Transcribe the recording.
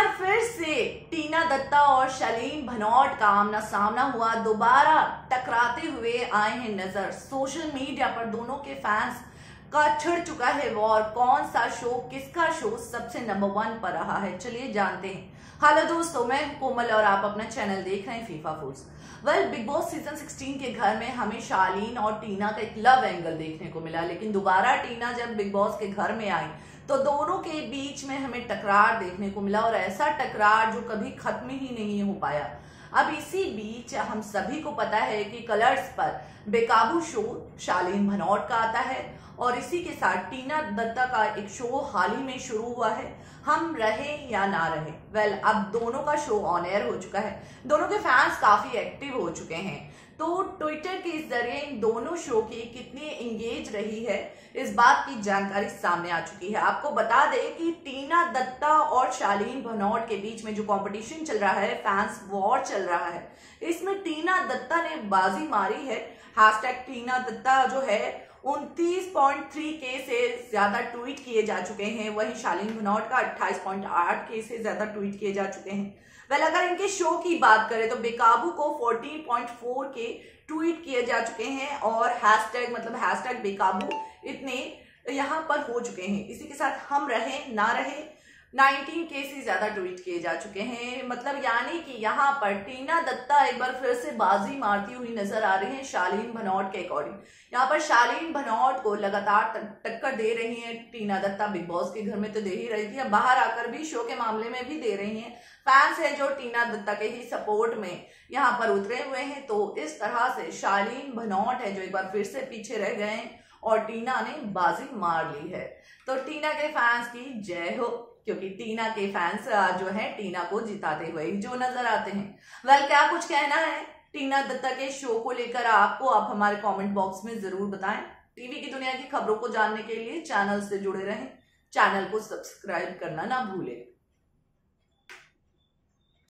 बार फिर से टीना दत्ता और शलीन भनौट का आमना सामना हुआ। दोबारा टकराते हुए आए हैं नज़र। सोशल मीडिया पर दोनों के फैंस का छिड़ चुका है वॉर। कौन सा शो, किसका शो सबसे नंबर वन पर रहा है? चलिए जानते हैं। हेलो दोस्तों, मैं कोमल और आप अपना चैनल देख रहे हैं FIFA foods well Bigg Boss season 16 के घर में हमें शालीन और टीना का एक लव एंगल देखने को मिला, लेकिन दोबारा टीना जब बिग बॉस के घर में आई तो दोनों के बीच में हमें टकरार देखने को मिला और ऐसा टकरार जो कभी खत्म ही नहीं हो पाया। अब इसी बीच हम सभी को पता है कि कलर्स पर बेकाबू शो शालीन भनौट का आता है और इसी के साथ टीना दत्ता का एक शो हाल ही में शुरू हुआ है। हम रहे या ना रहे? वेल well, अब दोनों का शो ऑन एयर हो चुका है। दोनों के फैंस काफ़ी एक्टिव हो चुके हैं। तो ट्विटर के ज़रिए इन दोनों शो की कितनी एंगेज रही है इस बात की जानकारी सामने आ चुकी है। आपको बता दें कि टीना दत्ता और शालीन भनौट के बीच में जो कंपटीशन चल रहा है फैंस वॉर चल रहा है। इसमें टीना दत्ता ने बाजी मारी है। हैशटैग टीना दत्ता जो है उनतीस पॉइंट थ्री के से ज़्यादा ट्वीट किए जा चुके हैं। वहीं शालीन भनौट का अट्ठाईस पॉइंट आठ के से ज़्यादा ट्वीट किए जा चुके हैं। वेल, अगर इनके शो की बात करें तो बेकाबू को 14.4 के ट्वीट किए जा चुके हैं और हैशटैग मतलब हैशटैग बेकाबू इतने यहाँ पर हो चुके हैं। इसी के साथ हम रहे, ना रहे 19 के से ज़्यादा ट्वीट किए जा चुके हैं। मतलब यानी कि यहाँ पर टीना दत्ता एक बार फिर से बाजी मारती हुई नज़र आ रही है शालीन भनौट के अकॉर्डिंग यहाँ पर शालीन भनौट को लगातार टक्कर दे रही है। टीना दत्ता बिग बॉस के घर में तो दे ही रही थी, अब बाहर आकर भी शो के मामले में भी दे रही हैं। फैंस है जो टीना दत्ता के ही सपोर्ट में यहाँ पर उतरे हुए हैं तो इस तरह से शालीन भनौट है जो एक बार फिर से पीछे रह गए हैं। और टीना ने बाजी मार ली है। तो टीना के फैंस की जय हो, क्योंकि टीना के फैंस जो है, टीना को जिताते हुए जो नज़र आते हैं। वेल क्या कुछ कहना है? टीना दत्ता के शो को लेकर आपको आप हमारे कमेंट बॉक्स में ज़रूर बताएँ। टीवी की दुनिया की खबरों को जानने के लिए चैनल से जुड़े रहें। चैनल को सब्सक्राइब करना ना भूलें।